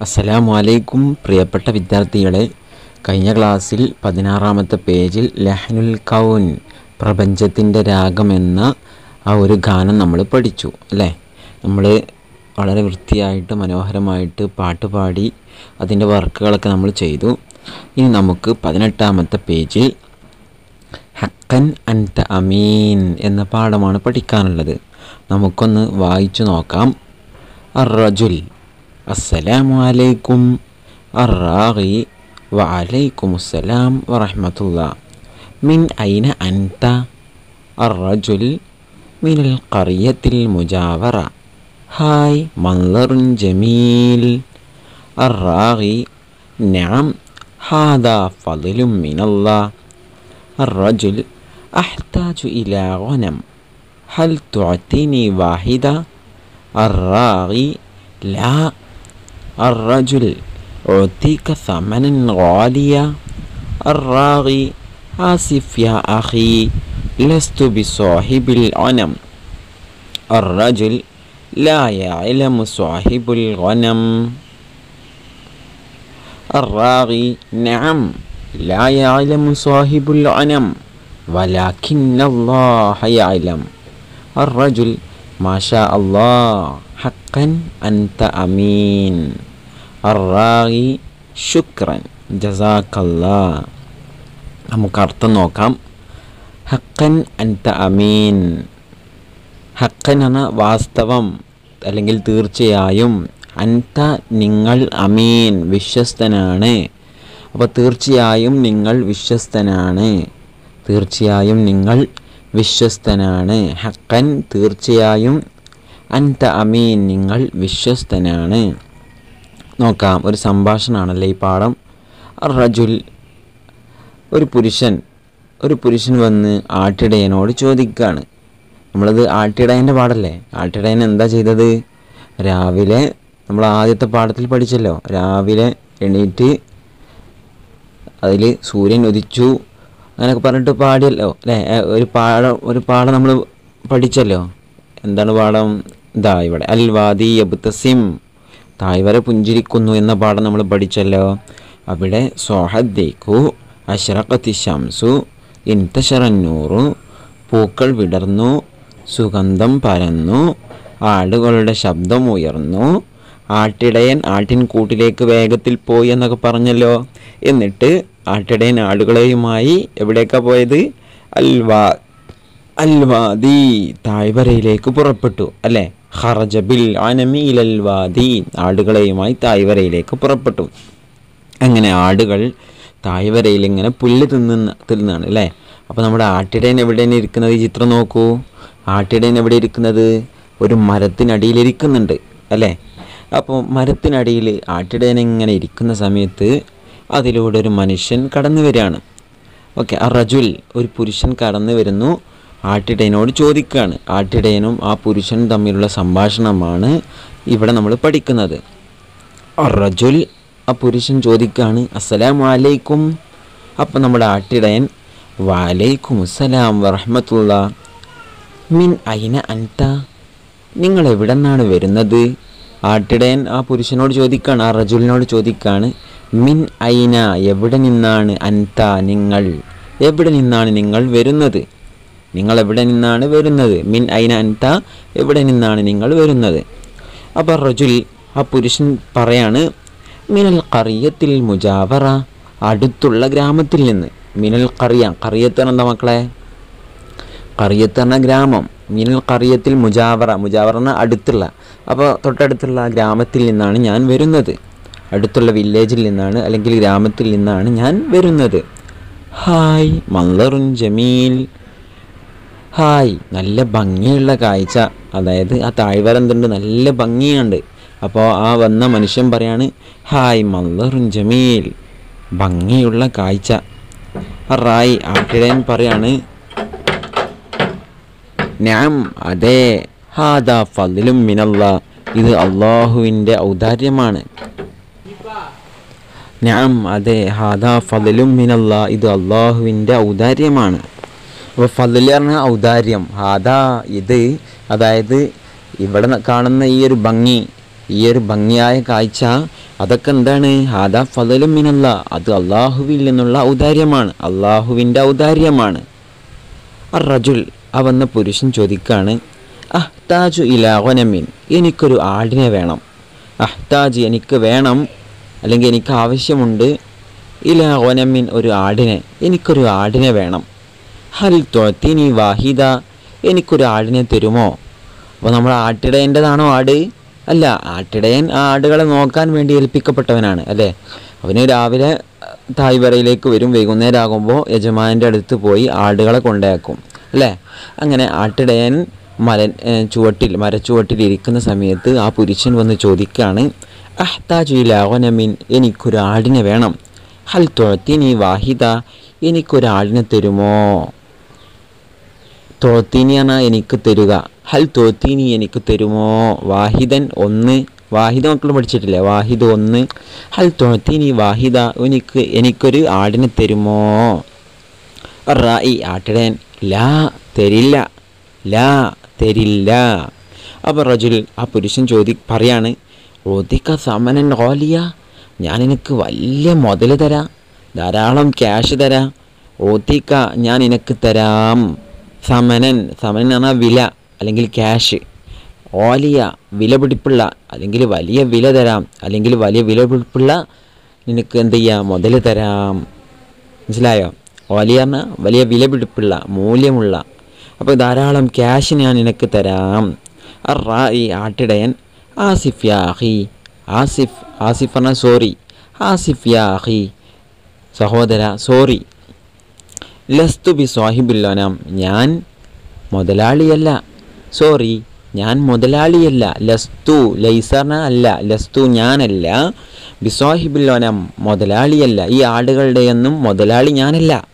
അസ്സലാമു അലൈക്കും പ്രിയപ്പെട്ട വിദ്യാർത്ഥികളെ കഴിഞ്ഞ ക്ലാസ്സിൽ പതിനാറാമത്തെ പേജിൽ ലഹ്നുൽ കൗൻ പ്രപഞ്ചത്തിന്റെ രാഗം എന്ന ആ ഒരു ഗാനം നമ്മൾ പഠിച്ചു അല്ലേ? നമ്മൾ വളരെ വൃത്തിയായിട്ട് മനോഹരമായിട്ട് പാട്ട് പാടി അതിന്റെ വർക്കുകളൊക്കെ നമ്മൾ ചെയ്തു. ഇനി നമുക്ക് പതിനെട്ടാമത്തെ പേജിൽ ഹക്കൻ അൻത അമീൻ എന്ന പാഠമാണ് പഠിക്കാനുള്ളത്. നമുക്കൊന്ന് വായിച്ചു നോക്കാം. السلام عليكم الراغي وعليكم السلام ورحمة الله من أين أنت؟ الرجل من القرية المجاورة هاي منظر جميل الراغي نعم هذا فضل من الله الرجل أحتاج إلى غنم هل تعطيني واحدة؟ الراغي لا الرجل أعطيك ثمنا غاليا. الراغي آسف يا أخي لست بصاحب الغنم. الرجل لا يعلم صاحب الغنم. الراغي نعم لا يعلم صاحب الغنم ولكن الله يعلم. الرجل ما شاء الله حقا أنت أمين الراغي شكرا جزاك الله നമുക്ക് അർത്ഥം നോക്കാം ഹക്കൻ അൻത അമീൻ ഹക്കൻ എന്ന വാസ്തവം അല്ലെങ്കിൽ തീർച്ചയായും അൻത നിങ്ങൾ അമീൻ വിശ്വസ്തനാണ് അപ്പോൾ തീർച്ചയായും നിങ്ങൾ വിശ്വസ്തനാണ് തീർച്ചയായും നിങ്ങൾ വിശ്വസ്തനാണ് ഹക്കൻ തീർച്ചയായും അൻത അമീൻ നിങ്ങൾ വിശ്വസ്തനാണ്. നോക്കാം ഒരു സംഭാഷണമാണല്ലേ ഈ പാഠം? റജുൽ ഒരു പുരുഷൻ ഒരു പുരുഷൻ വന്ന് ആട്ടിടയനോട് ചോദിക്കുകയാണ് നമ്മളത് ആട്ടിടയന്റെ പാടല്ലേ ആട്ടിടയൻ എന്താ ചെയ്തത്? രാവിലെ നമ്മൾ ആദ്യത്തെ പാഠത്തിൽ പഠിച്ചല്ലോ. രാവിലെ എണീറ്റ് അതിൽ സൂര്യൻ ഉദിച്ചു അങ്ങനെയൊക്കെ പറഞ്ഞിട്ട് പാടിയല്ലോ. അല്ലേ? ഒരു പാഠം ഒരു പാഠം നമ്മൾ പഠിച്ചല്ലോ. എന്താണ് പാഠം? ഇതാ ഇവിടെ. അൽവാദി അബുത്തസിം. തായ്വര പുഞ്ചിരിക്കുന്നു എന്ന പാഠം നമ്മൾ പഠിച്ചല്ലോ. അവിടെ സോഹദ്ദേക്കു അഷറഖത്തി ഷംസു ഇൻതഷറന്നൂറു പൂക്കൾ വിടർന്നു സുഗന്ധം പരന്നു ആടുകളുടെ ശബ്ദം ഉയർന്നു. ആട്ടിടയൻ ആട്ടിൻകൂട്ടിലേക്ക് വേഗത്തിൽ പോയി എന്നൊക്കെ പറഞ്ഞല്ലോ. എന്നിട്ട് ആട്ടിടയൻ ആടുകളെയുമായി എവിടേക്കാണ് പോയത്? അൽവാ അൽവാദി. തായ്വരയിലേക്ക് പുറപ്പെട്ടു അല്ലേ? ഹറജബിൽ അനമീൽ അൽവാദി ആടുകളെയുമായി തായ്വരയിലേക്ക് പുറപ്പെട്ടു. അങ്ങനെ ആടുകൾ തായ്വരയിൽ ഇങ്ങനെ പുല്ല് തിന്നുന്ന തിന്നാണ് അല്ലേ? അപ്പോൾ നമ്മുടെ ആട്ടിടയൻ എവിടെയാണ് ഇരിക്കുന്നത്? ഈ ചിത്രം നോക്കൂ. ആട്ടിടയൻ എവിടെ ഇരിക്കുന്നത്? ഒരു മരത്തിനടിയിൽ ഇരിക്കുന്നുണ്ട് അല്ലേ? അപ്പോൾ മരത്തിനടിയിൽ ആട്ടിടയൻ ഇങ്ങനെ ഇരിക്കുന്ന സമയത്ത് അതിലൂടെ ഒരു മനുഷ്യൻ കടന്നു വരികയാണ്. ഓക്കെ ആ റജുൽ ഒരു പുരുഷൻ കടന്നു വരുന്നു. ആട്ടിടയനോട് ചോദിക്കുകയാണ്. ആട്ടിടയനും ആ പുരുഷനും തമ്മിലുള്ള സംഭാഷണമാണ് ഇവിടെ നമ്മൾ പഠിക്കുന്നത്. റജുൽ ആ പുരുഷൻ ചോദിക്കുകയാണ് അസ്സലാം അലൈക്കും. അപ്പം നമ്മുടെ ആട്ടിടയൻ വാലൈക്കും അസ്സലാം വറഹമത്തുള്ള. മിൻ അയിന അൻത? നിങ്ങൾ എവിടെ നിന്നാണ് വരുന്നത്? ആട്ടിടയൻ ആ പുരുഷനോട് ചോദിക്കുകയാണ് ആ റജുലിനോട് ചോദിക്കുകയാണ് മിൻ ഐന എവിടെ നിന്നാണ് അൻത നിങ്ങൾ? എവിടെ നിന്നാണ് നിങ്ങൾ വരുന്നത്? നിങ്ങൾ എവിടെ നിന്നാണ് വരുന്നത്? മിൻ ഐന അൻത? എവിടെ നിന്നാണ് നിങ്ങൾ വരുന്നത്? അപ്പോൾ റജുൽ ആ പുരുഷൻ പറയാണ് മിനൽ കറിയത്തിൽ മുജാവറ അടുത്തുള്ള ഗ്രാമത്തിൽ നിന്ന്. മിനൽ കറിയ കറിയത്ത് എന്താ മക്കളെ? കറിയത്ത് ഗ്രാമം. മിനൽ കറിയത്തിൽ മുജാവറ മുജാവറ എന്ന അടുത്തുള്ള. അപ്പോൾ തൊട്ടടുത്തുള്ള ഗ്രാമത്തിൽ നിന്നാണ് ഞാൻ വരുന്നത്. അടുത്തുള്ള വില്ലേജിൽ നിന്നാണ് അല്ലെങ്കിൽ ഗ്രാമത്തിൽ നിന്നാണ് ഞാൻ വരുന്നത്. ഹായ് മന്ദറുൻ ജമീൽ. ഹായ് നല്ല ഭംഗിയുള്ള കാഴ്ച. അതായത് ആ താഴ്വര എന്തുണ്ട്? നല്ല ഭംഗിയുണ്ട്. അപ്പോൾ ആ വന്ന മനുഷ്യൻ പറയാണ് ഹായ് മന്ദറും ജമീൽ. ഭംഗിയുള്ള കാഴ്ച. റായ് ആട്ടിടയൻ പറയാണ് ഞാൻ അതെ ഹാദാ ഫതിലും മിനല്ല. ഇത് അള്ളാഹുവിന്റെ ഔദാര്യമാണ്. ഞാൻ അതെ ഹാദാ ഫതിലും മിനല്ല. ഇത് അള്ളാഹുവിന്റെ ഔദാര്യമാണ്. അപ്പോൾ ഫതിൽ പറഞ്ഞ ഔദാര്യം. അതാ ഇത്. അതായത് ഇവിടെ കാണുന്ന ഈ ഒരു ഭംഗി ഈ ഒരു ഭംഗിയായ കാഴ്ച അതൊക്കെ എന്താണ്? ഹാദാ ഫതലും മിനല്ല. അത് അള്ളാഹുവിൽ നിന്നുള്ള ഔദാര്യമാണ്. അള്ളാഹുവിന്റെ ഔദാര്യമാണ്. ആ റജുൽ അവന്ന വന്ന പുരുഷൻ ചോദിക്കാണ് അഹ്താജു ഇലാവനമിൻ എനിക്കൊരു ആടിനെ വേണം. അഹ്താജ് എനിക്ക് വേണം. അല്ലെങ്കിൽ എനിക്ക് ആവശ്യമുണ്ട്. ഇലാവനമിൻ ഒരു ആടിനെ. എനിക്കൊരു ആടിനെ വേണം. ഹൽ തൊത്തിനി വാഹിദ. എനിക്കൊരു ആടിനെ തരുമോ? അപ്പോൾ നമ്മൾ ആട്ടിടയന്റെതാണോ ആട്? അല്ല ആട്ടിടയൻ ആ ആടുകളെ നോക്കാൻ വേണ്ടി ഏൽപ്പിക്കപ്പെട്ടവനാണ് അല്ലേ? അവന് രാവിലെ തായ്വരയിലേക്ക് വരും. വൈകുന്നേരം ആകുമ്പോൾ യജമാനന്റെ അടുത്ത് പോയി ആടുകളെ കൊണ്ടേക്കും അല്ലേ? അങ്ങനെ ആട്ടിടയൻ മല ചുവട്ടിൽ മരച്ചുവട്ടിൽ ഇരിക്കുന്ന സമയത്ത് ആ പുരുഷൻ വന്ന് ചോദിക്കുകയാണ് അഹ്താജു ലാവനമിൻ എനിക്കൊരു ആടിനെ വേണം. ഹൽ തുഴത്തിനി വാഹിദ എനിക്കൊരാടിനെ തരുമോ? തോത്തീനിയാണ് എനിക്ക് തരുക. ഹൽ തോത്തീനി എനിക്ക് തരുമോ? വാഹിദൻ ഒന്ന്. വാഹിദ മക്കൾ പഠിച്ചിട്ടില്ലേ? വാഹിദ് ഒന്ന്. ഹൽ തോത്തീനി വാഹിദ എനിക്ക് എനിക്കൊരു ആടിനെ തരുമോ? റായി ആട്ടിടയൻ. ലാ തരില്ല. ലാ തരില്ല. അപ്പോൾ റജുൽ ആ പുരുഷൻ ചോദി പറയാണ് ഒതിക്ക സമനൻ ഓലിയ ഞാൻ എനിക്ക് വലിയ മുതൽ തരാം. ധാരാളം ക്യാഷ് തരാം. ഓത്തിക്ക ഞാൻ നിനക്ക് തരാം. സമനൻ സമനൻ എന്ന് പറഞ്ഞാൽ വില അല്ലെങ്കിൽ ക്യാഷ് ഓലിയ വില പിടിപ്പുള്ള അല്ലെങ്കിൽ വലിയ വില തരാം അല്ലെങ്കിൽ വലിയ വില പിടിപ്പുള്ള നിനക്ക് എന്ത് ചെയ്യാം? മുതൽ തരാം. മനസ്സിലായോ? ഓലിയ പറഞ്ഞാൽ വലിയ വില പിടിപ്പുള്ള മൂല്യമുള്ള. അപ്പോൾ ധാരാളം ക്യാഷ് ഞാൻ നിനക്ക് തരാം. ഈ ആട്ടിടയൻ ആസിഫ് യാഹി. ആസിഫ് ആസിഫ് പറഞ്ഞാൽ സോറി ആസിഫ് യാഹി. സഹോദര സോറി ലസ്തു ബി സ്വാഹിബുല്ലോനാം ഞാൻ മുതലാളിയല്ല. സോറി ഞാൻ മുതലാളിയല്ല. ലസ്തു ലൈസർന അല്ല ലസ്തു ഞാനല്ല. ബിസ്വാഹിബുല്ലോനം മുതലാളിയല്ല. ഈ ആടുകളുടെയൊന്നും മുതലാളി ഞാനല്ല.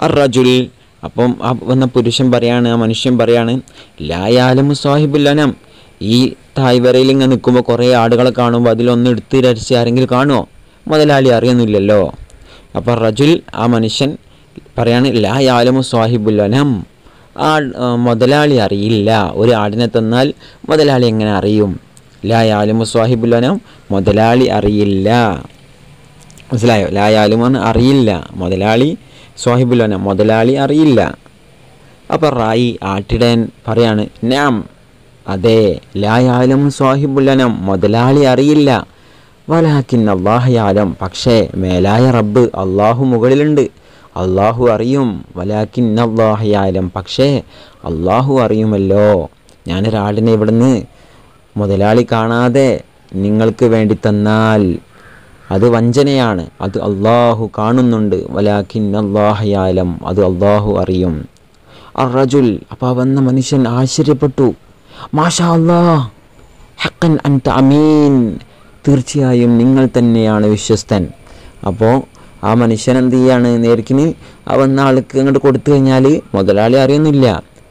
അറജുൽ അപ്പം ആ വന്ന പുരുഷൻ പറയാണ് ആ മനുഷ്യൻ പറയാണ് ലായാലും സ്വാഹിബുല്ലനം ഈ തായ്വരയിൽ ഇങ്ങനെ നിൽക്കുമ്പോൾ കുറേ ആടുകളെ കാണുമ്പോൾ അതിലൊന്ന് എടുത്ത് രരിച്ച് ആരെങ്കിലും കാണുമോ മുതലാളി അറിയുന്നില്ലല്ലോ. അപ്പോൾ റജുൽ ആ മനുഷ്യൻ പറയാണ് ലാ യാലമു സ്വാഹിബുല്ലനം ആ മുതലാളി അറിയില്ല. ഒരു ആടിനെ തന്നാൽ മുതലാളി എങ്ങനെ അറിയും? ലാ യാലമു സ്വാഹിബുല്ലനം മുതലാളി അറിയില്ല. മനസ്സിലായോ? ലാ യാലുമെന്ന് അറിയില്ല. മുതലാളി സ്വാഹിബുല്ലനം മുതലാളി അറിയില്ല. അപ്പോൾ റായി ആട്ടിടയൻ പറയാണ് നാം അതെ ലായാലും സ്വാഹിബുല്ലനം മുതലാളി അറിയില്ല. വലാക്കിൻ അള്ളാഹയാലം പക്ഷേ മേലായ റബ്ബ് അള്ളാഹു മുകളിലുണ്ട്. അള്ളാഹു അറിയും. വലാക്കിൻ അള്ളാഹയാലം പക്ഷേ അള്ളാഹു അറിയുമല്ലോ. ഞാനൊരാളിനെ ഇവിടുന്ന് മുതലാളി കാണാതെ നിങ്ങൾക്ക് വേണ്ടി തന്നാൽ അത് വഞ്ചനയാണ്. അത് അള്ളാഹു കാണുന്നുണ്ട്. വലാക്കിൻ അള്ളാഹയാലം അത് അള്ളാഹു അറിയും. അറജുൽ അപ്പോൾ വന്ന മനുഷ്യൻ ആശ്ചര്യപ്പെട്ടു. മാഷാ അല്ലാ ഹക്കൻ അൻത അമീൻ. തീർച്ചയായും നിങ്ങൾ തന്നെയാണ് വിശ്വസ്തൻ. അപ്പോൾ ആ മനുഷ്യൻ എന്ത് ചെയ്യാണ്? നേരിക്കിന് ആ വന്ന ആൾക്ക് അങ്ങോട്ട് കൊടുത്തു കഴിഞ്ഞാൽ മുതലാളി അറിയുന്നില്ല.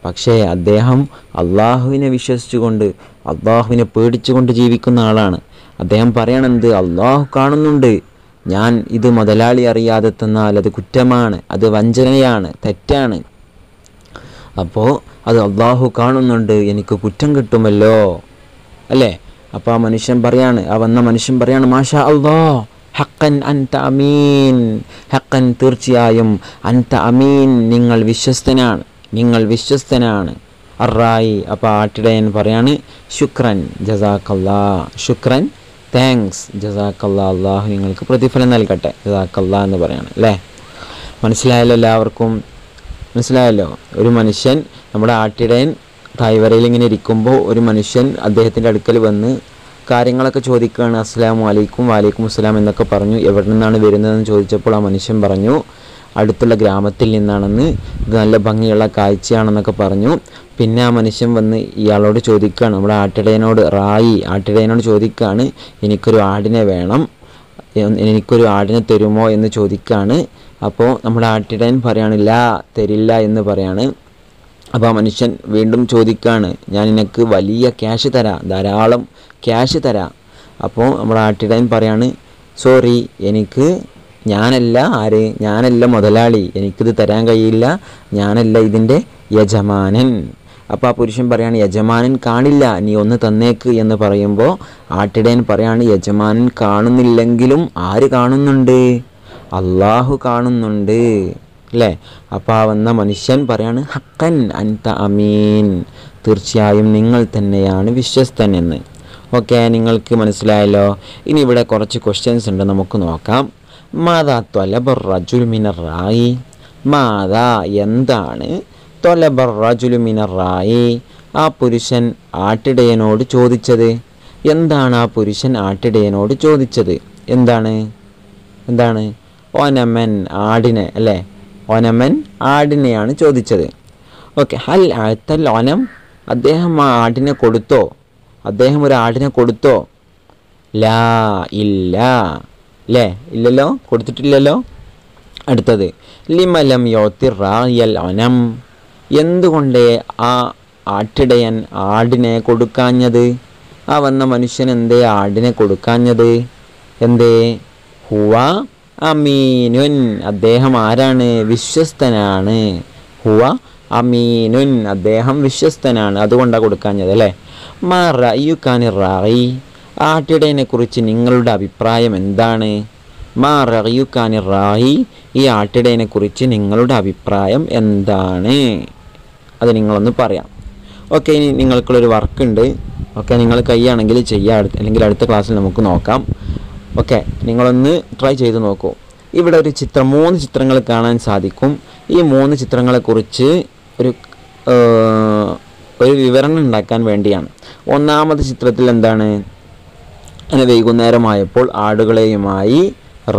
പക്ഷേ അദ്ദേഹം അള്ളാഹുവിനെ വിശ്വസിച്ചുകൊണ്ട് അള്ളാഹുവിനെ പേടിച്ചുകൊണ്ട് ജീവിക്കുന്ന ആളാണ്. അദ്ദേഹം പറയണെന്ത്? അള്ളാഹു കാണുന്നുണ്ട്. ഞാൻ ഇത് മുതലാളി അറിയാതെ തന്നാൽ അത് കുറ്റമാണ് അത് വഞ്ചനയാണ് തെറ്റാണ്. അപ്പോൾ അത് അള്ളാഹു കാണുന്നുണ്ട് എനിക്ക് കുറ്റം കിട്ടുമല്ലോ? അല്ലേ? അപ്പോൾ ആ മനുഷ്യൻ പറയാണ് ആ വന്ന മനുഷ്യൻ പറയാണ് മാഷാ അള്ളാ ഹക്കൻ അൻത അമീൻ. ഹക്കൻ തീർച്ചയായും അൻത അമീൻ. നിങ്ങൾ വിശ്വസ്തനാണ്. നിങ്ങൾ വിശ്വസ്തനാണ്. അറായി അപ്പോൾ ആട്ടിടയൻ പറയാണ് ശുക്രൻ ജസാക്കല്ലാ. ശുക്രൻ താങ്ക്സ്. ജസാക്കല്ലാ അള്ളാഹു നിങ്ങൾക്ക് പ്രതിഫലം നൽകട്ടെ. ജസാക്കല്ലാ എന്ന് പറയാണ് അല്ലേ? മനസ്സിലായല്ലോ എല്ലാവർക്കും? മനസ്സിലായല്ലോ? ഒരു മനുഷ്യൻ നമ്മുടെ ആട്ടിടയൻ തായ്വരയിൽ ഇങ്ങനെ ഇരിക്കുമ്പോൾ ഒരു മനുഷ്യൻ അദ്ദേഹത്തിന്റെ അടുക്കൽ വന്ന് കാര്യങ്ങളൊക്കെ ചോദിക്കുകയാണ് അസ്സലാമു വലൈക്കും വാലൈക്കും അസ്സലാം എന്നൊക്കെ പറഞ്ഞു. എവിടെ നിന്നാണ് വരുന്നതെന്ന് ചോദിച്ചപ്പോൾ ആ മനുഷ്യൻ പറഞ്ഞു അടുത്തുള്ള ഗ്രാമത്തിൽ നിന്നാണെന്ന്. നല്ല ഭംഗിയുള്ള കാഴ്ചയാണെന്നൊക്കെ പറഞ്ഞു. പിന്നെ ആ മനുഷ്യൻ വന്ന് ഇയാളോട് ചോദിക്കുകയാണ് നമ്മുടെ ആട്ടിടയനോട് റായി ആട്ടിടയനോട് ചോദിക്കുകയാണ് എനിക്കൊരു ആടിനെ വേണം എനിക്കൊരു ആടിനെ തരുമോ? എന്ന് ചോദിക്കുകയാണ്. അപ്പോൾ നമ്മുടെ ആട്ടിടയൻ പറയാണില്ല തരില്ല എന്ന് പറയാണ്. അപ്പോൾ ആ മനുഷ്യൻ വീണ്ടും ചോദിക്കുകയാണ് ഞാൻ നിനക്ക് വലിയ ക്യാഷ് തരാം ധാരാളം ക്യാഷ് തരാം. അപ്പോൾ നമ്മുടെ ആട്ടിടയൻ പറയാണ് സോറി എനിക്ക് ഞാനല്ല ആര്? ഞാനല്ല മുതലാളി. എനിക്കിത് തരാൻ കഴിയില്ല. ഞാനല്ല ഇതിന്റെ യജമാനൻ. അപ്പോൾ ആ പുരുഷൻ പറയാണ് യജമാനൻ കാണില്ല. നീ ഒന്ന് തന്നേക്ക്. എന്ന് പറയുമ്പോൾ ആട്ടിടയൻ പറയാണ് യജമാനൻ കാണുന്നില്ലെങ്കിലും ആര് കാണുന്നുണ്ട്? അള്ളാഹു കാണുന്നുണ്ട്. അല്ലേ? അപ്പോൾ ആ വന്ന മനുഷ്യൻ പറയാണ് ഹക്കൻ അൻത അമീൻ. തീർച്ചയായും നിങ്ങൾ തന്നെയാണ് വിശ്വസ്തൻ എന്ന്. ഓക്കെ നിങ്ങൾക്ക് മനസ്സിലായല്ലോ. ഇനി ഇവിടെ കുറച്ച് ക്വസ്റ്റ്യൻസ് ഉണ്ട് നമുക്ക് നോക്കാം. മാതാ റജുൽ മിനർ റായി. മാതാ എന്താണ്? തൊലബർ റജുൽ മിനർ റായി. ആ പുരുഷൻ ആട്ടിടയനോട് ചോദിച്ചത്. എന്താണ് ആ പുരുഷൻ ആട്ടിടയനോട് ചോദിച്ചത്? എന്താണ്? എന്താണ്? ഓനമൻ ആടിനെ അല്ലേ? ഓനമൻ ആടിനെയാണ് ചോദിച്ചത്. ഓക്കെ ഹൽ അഴത്തൽ ഓനം? അദ്ദേഹം ആ ആടിനെ കൊടുത്തോ? അദ്ദേഹം ഒരു ആടിനെ കൊടുത്തോ? ലാ ഇല്ല. അല്ലേ ഇല്ലല്ലോ? കൊടുത്തിട്ടില്ലല്ലോ? അടുത്തത്. ലിമലം യോത്തി റായൽ അനം. എന്തുകൊണ്ട് ആ ആട്ടിടയൻ ആടിനെ കൊടുക്കാഞ്ഞത്? ആ വന്ന മനുഷ്യൻ എന്തേ ആടിനെ കൊടുക്കാഞ്ഞത്? എന്തേ? ഹുവ അമീനുൻ. അദ്ദേഹം ആരാണ്? വിശ്വസ്തനാണ്. ഹുവ അമീനുൻ. അദ്ദേഹം വിശ്വസ്തനാണ്. അതുകൊണ്ടാണ് കൊടുക്കാഞ്ഞത് അല്ലേ മാ റയുക്കാനി റായി? ആട്ടിടയനെ കുറിച്ച് നിങ്ങളുടെ അഭിപ്രായം എന്താണ്? മാ റയുക്കാനി റായി ഈ ആട്ടിടയനെ കുറിച്ച് നിങ്ങളുടെ അഭിപ്രായം എന്താണ്? അത് നിങ്ങളൊന്ന് പറയാം. ഓക്കെ ഇനി നിങ്ങൾക്കുള്ളൊരു വർക്കുണ്ട്. ഓക്കെ നിങ്ങൾ കൈയാണെങ്കിൽ ചെയ്യാം. അല്ലെങ്കിൽ അടുത്ത ക്ലാസ്സിൽ നമുക്ക് നോക്കാം. ഓക്കെ നിങ്ങളൊന്ന് ട്രൈ ചെയ്ത് നോക്കൂ. ഇവിടെ ഒരു ചിത്രം മൂന്ന് ചിത്രങ്ങൾ കാണാൻ സാധിക്കും. ഈ മൂന്ന് ചിത്രങ്ങളെക്കുറിച്ച് ഒരു ഒരു വിവരണം ഉണ്ടാക്കാൻ വേണ്ടിയാണ്. ഒന്നാമത് ചിത്രത്തിൽ എന്താണ്? അങ്ങനെ വൈകുന്നേരമായപ്പോൾ ആടുകളെയുമായി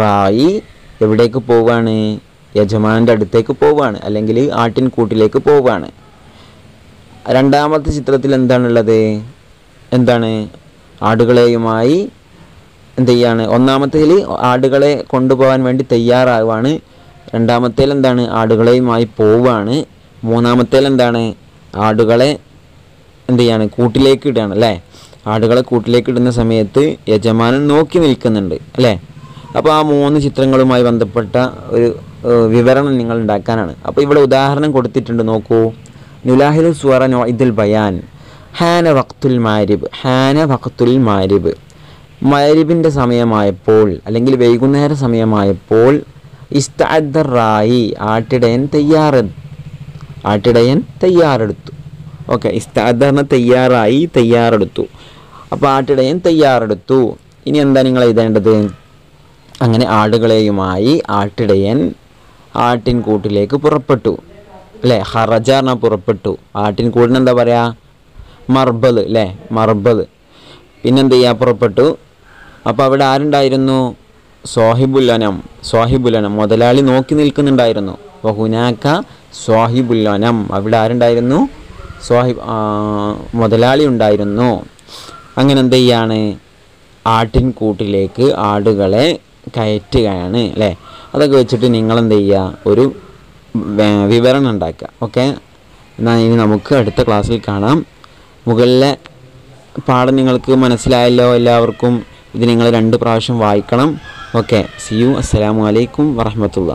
റായി എവിടേക്ക് പോവുകയാണ് യജമാനന്റെ അടുത്തേക്ക് പോവുകയാണ് അല്ലെങ്കിൽ ആട്ടിൻകൂട്ടിലേക്ക് പോവുകയാണ് രണ്ടാമത്തെ ചിത്രത്തിൽ എന്താണുള്ളത് എന്താണ്? ആടുകളെയുമായി എന്ത് ചെയ്യാണ്? ഒന്നാമത്തേൽ ആടുകളെ കൊണ്ടുപോകാൻ വേണ്ടി തയ്യാറാവുകയാണ് രണ്ടാമത്തേൽ എന്താണ്? ആടുകളെയുമായി പോവുകയാണ് മൂന്നാമത്തേൽ എന്താണ്? ആടുകളെ എന്ത് ചെയ്യാണ്? കൂട്ടിലേക്ക് ഇടുകയാണ് അല്ലേ? ആടുകളെ കൂട്ടിലേക്ക് ഇടുന്ന സമയത്ത് യജമാനൻ നോക്കി നിൽക്കുന്നുണ്ട് അല്ലേ? അപ്പോൾ ആ മൂന്ന് ചിത്രങ്ങളുമായി ബന്ധപ്പെട്ട ഒരു വിവരണം നിങ്ങൾ ഉണ്ടാക്കാനാണ്. അപ്പോൾ ഇവിടെ ഉദാഹരണം കൊടുത്തിട്ടുണ്ട് നോക്കൂ. നുലാഹിൽ സുവറ ഇതിൽ ബയാൻ. ഹാന വക്തുൽ മാരിബ് ഹാന വക്തുൽ മാരിബ്. മരിബിന്റെ സമയമായപ്പോൾ അല്ലെങ്കിൽ വൈകുന്നേര സമയമായപ്പോൾ ഇസ്താദ് റായി ആട്ടിടയൻ തയ്യാറെ ആട്ടിടയൻ തയ്യാറെടുത്തു. ഓക്കെ ഇസ്താദറിന് തയ്യാറായി തയ്യാറെടുത്തു. അപ്പോൾ ആട്ടിടയൻ തയ്യാറെടുത്തു. ഇനി എന്താ നിങ്ങൾ എഴുതേണ്ടത്? അങ്ങനെ ആടുകളെയുമായി ആട്ടിടയൻ ആട്ടിൻകൂട്ടിലേക്ക് പുറപ്പെട്ടു. അല്ലേ? ഹറജാറിന പുറപ്പെട്ടു. ആട്ടിൻകൂടിന് എന്താ പറയുക മർബൽ അല്ലേ? മർബൽ. പിന്നെന്ത് ചെയ്യുക പുറപ്പെട്ടു. അപ്പോൾ അവിടെ ആരുണ്ടായിരുന്നു? സ്വാഹിബുല്ലനം സ്വാഹിബുല്ലനം മുതലാളി നോക്കി നിൽക്കുന്നുണ്ടായിരുന്നു. വഹുനാക്ക സ്വാഹിബുല്ലനം അവിടെ ആരുണ്ടായിരുന്നു? സ്വാഹിബ് മുതലാളി ഉണ്ടായിരുന്നു. അങ്ങനെ എന്ത് ചെയ്യാണ്? ആട്ടിൻകൂട്ടിലേക്ക് ആടുകളെ കയറ്റുകയാണ് അല്ലേ? അതൊക്കെ വെച്ചിട്ട് നിങ്ങൾ എന്ത് ചെയ്യുക? ഒരു വിവരണം ഉണ്ടാക്കുക ഓക്കെ? എന്നാൽ ഇനി നമുക്ക് അടുത്ത ക്ലാസ്സിൽ കാണാം. മുകളിലെ പാഠം നിങ്ങൾക്ക് മനസ്സിലായല്ലോ എല്ലാവർക്കും. ഇത് നിങ്ങൾ രണ്ട് പ്രാവശ്യം വായിക്കണം ഓക്കെ? സി യു അസ്സലാമു അലൈക്കും വറഹമത്തുള്ള.